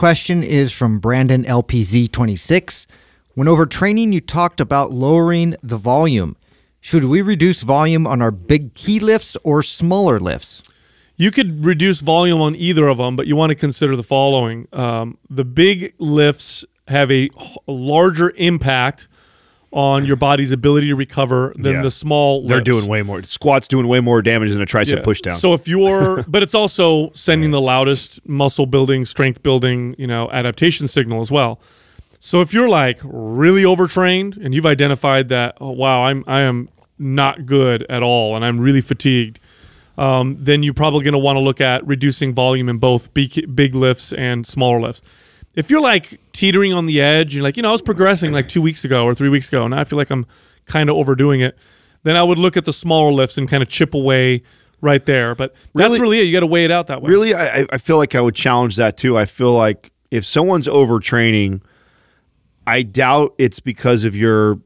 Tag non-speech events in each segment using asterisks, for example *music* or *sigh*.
question is from Brandon LPZ26. When overtraining, you talked about lowering the volume. Should we reduce volume on our big key lifts or smaller lifts? You could reduce volume on either of them, but you want to consider the following. Um, the big lifts have a larger impact on your body's ability to recover than Yeah. the small They're doing way more. Squats doing way more damage than a tricep Yeah. pushdown. So if you're, *laughs* but it's also sending the loudest muscle building, strength building, you know, adaptation signal as well. So if you're like really overtrained and you've identified that, oh wow, I'm I am not good at all and I'm really fatigued, um, then you're probably going to want to look at reducing volume in both big, big lifts and smaller lifts. If you're like teetering on the edge, you're like, you know, I was progressing like two weeks ago or three weeks ago, and I feel like I'm kind of overdoing it, then I would look at the smaller lifts and kind of chip away right there. But that's Really- really it. You got to weigh it out that way. Really, I, I- I feel like I would challenge that too. I feel like if someone's overtraining, I doubt it's because of your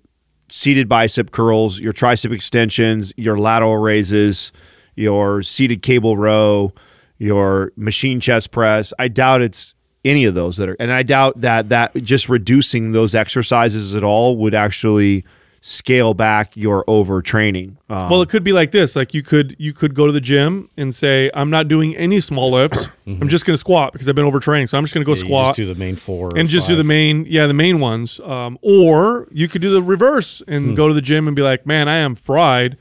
seated bicep curls, your tricep extensions, your lateral raises, your seated cable row, your machine chest press. I doubt it's any of those that are, and I doubt that that just reducing those exercises at all would actually scale back your overtraining. Um, Well, it could be like this. Like you could you could go to the gym and say, I'm not doing any small lifts. *clears throat* I'm just going to squat because I've been overtraining. So I'm just going to go Yeah, squat. just do the main four and just do the main, yeah, the main ones. Um, or you could do the reverse and Hmm. go to the gym and be like, man, I am fried.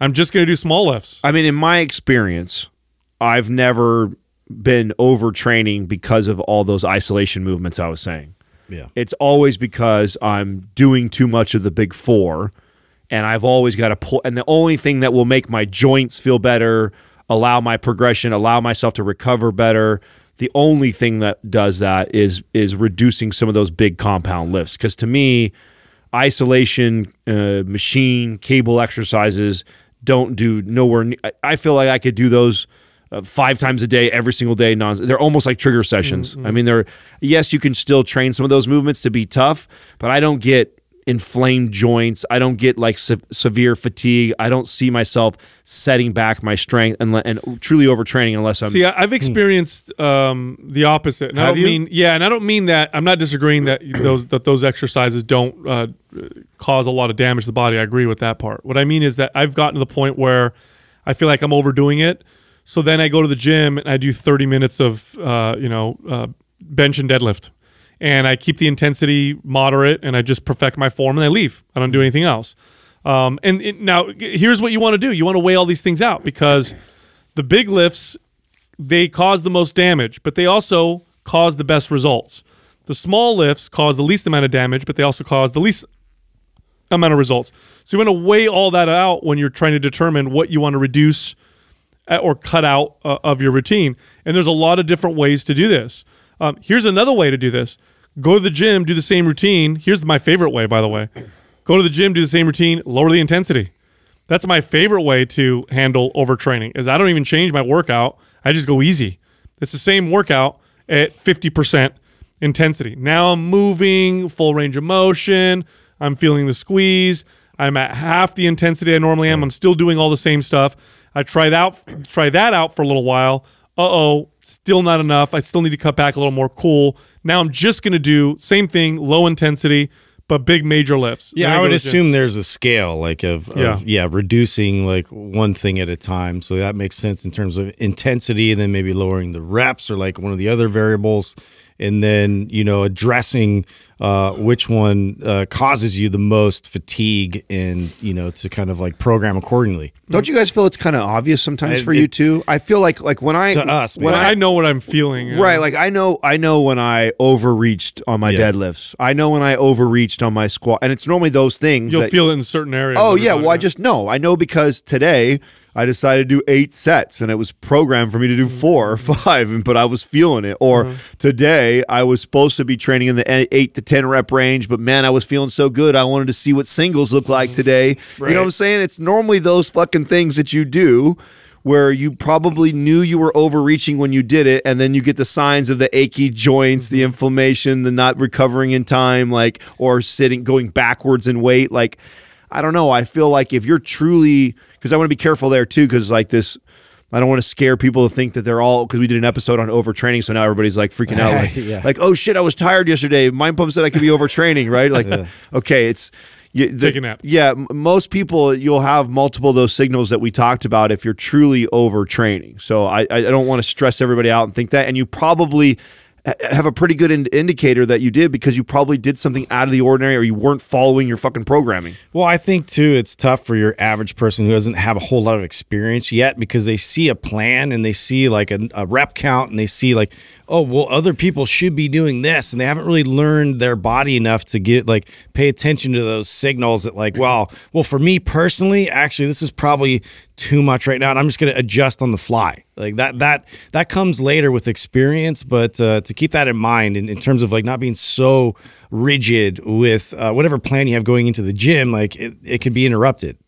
I'm just going to do small lifts. I mean, in my experience, I've never been overtraining because of all those isolation movements I was saying. Yeah. It's always because I'm doing too much of the big four, and I've always got to pull. And the only thing that will make my joints feel better, allow my progression, allow myself to recover better. The only thing that does that is is reducing some of those big compound lifts. Because to me, isolation, uh, machine, cable exercises don't do nowhere. I feel like I could do those uh, five times a day, every single day. Non, they're almost like trigger sessions. I mean, they're yes, you can still train some of those movements to be tough, but I don't get inflamed joints. I don't get like se- severe fatigue. I don't see myself setting back my strength and, and truly overtraining unless I'm. See, I've experienced um, the opposite. And I don't you? mean yeah, and I don't mean that. I'm not disagreeing that *clears throat* those that those exercises don't uh, cause a lot of damage to the body. I agree with that part. What I mean is that I've gotten to the point where I feel like I'm overdoing it. So then I go to the gym and I do 30 minutes of uh, you know uh, bench and deadlift, and I keep the intensity moderate, and I just perfect my form, and I leave. I don't do anything else. Um, and it, now here's what you want to do: you want to weigh all these things out because the big lifts they cause the most damage, but they also cause the best results. The small lifts cause the least amount of damage, but they also cause the least amount of results. So you want to weigh all that out when you're trying to determine what you want to reduce or cut out uh, of your routine. And there's a lot of different ways to do this. Um, here's another way to do this: go to the gym, do the same routine. Here's my favorite way, by the way: go to the gym, do the same routine, lower the intensity. That's my favorite way to handle overtraining. Is I don't even change my workout. I just go easy. It's the same workout at 50% intensity. Now I'm moving, full range of motion. I'm feeling the squeeze. I'm at half the intensity I normally am. I'm still doing all the same stuff. I tried out try that out for a little while. Uh-oh, still not enough. I still need to cut back a little more cool. Now I'm just going to do same thing, low intensity, but big major lifts. Yeah, I would to the gym. assume there's a scale like of, of Yeah. yeah. reducing like one thing at a time. So that makes sense in terms of intensity and then maybe lowering the reps or like one of the other variables and then, you know, addressing uh, which one uh, causes you the most fatigue and, you know, to kind of like program accordingly. don't you guys feel it's kind of obvious sometimes I- for you too? I feel like like when I To us, when man. I, know what I'm feeling. yeah. Right, like I know I know when I overreached on my Yeah. deadlifts. I know when I overreached on my squat, and it's normally those things. You'll that, feel it in certain areas. Oh yeah, well I just know. I know because today I decided to do eight sets, and it was programmed for me to do mm. four or *laughs* five, but I was feeling it. Or mm-hmm. today I was supposed to be training in the eight to ten rep range, but man, I was feeling so good. I wanted to see what singles look like mm. today. You know what I'm saying? It's normally those fucking things that you do where you probably knew you were overreaching when you did it, and then you get the signs of the achy joints, the mm-hmm. inflammation, the not recovering in time, like or sitting going backwards in weight. Like, I don't know. I feel like if you're truly because I want to be careful there too, because like this I don't want to scare people to think that they're all because we did an episode on overtraining, so now everybody's like freaking out, like, *laughs* Yeah. like oh shit, I was tired yesterday. Mind Pump said I could be overtraining, right? Like, okay, it's you, the- Take a nap. Yeah, m- most people you'll have multiple of those signals that we talked about if you're truly overtraining. So I I don't want to stress everybody out and think that, and you probably ha- have a pretty good in- indicator that you did because you probably did something out of the ordinary or you weren't following your fucking programming. Well, I think too, it's tough for your average person who doesn't have a whole lot of experience yet because they see a plan and they see like a, a rep count and they see like, oh, well, other people should be doing this, and they haven't really learned their body enough to get like pay attention to those signals that like, well, well, for me personally, actually, this is probably too much right now, and I'm just going to adjust on the fly. Like that, that, that comes later with experience, but uh, to keep that in mind in, in terms of like not being so rigid with uh, whatever plan you have going into the gym, like it, it could be interrupted.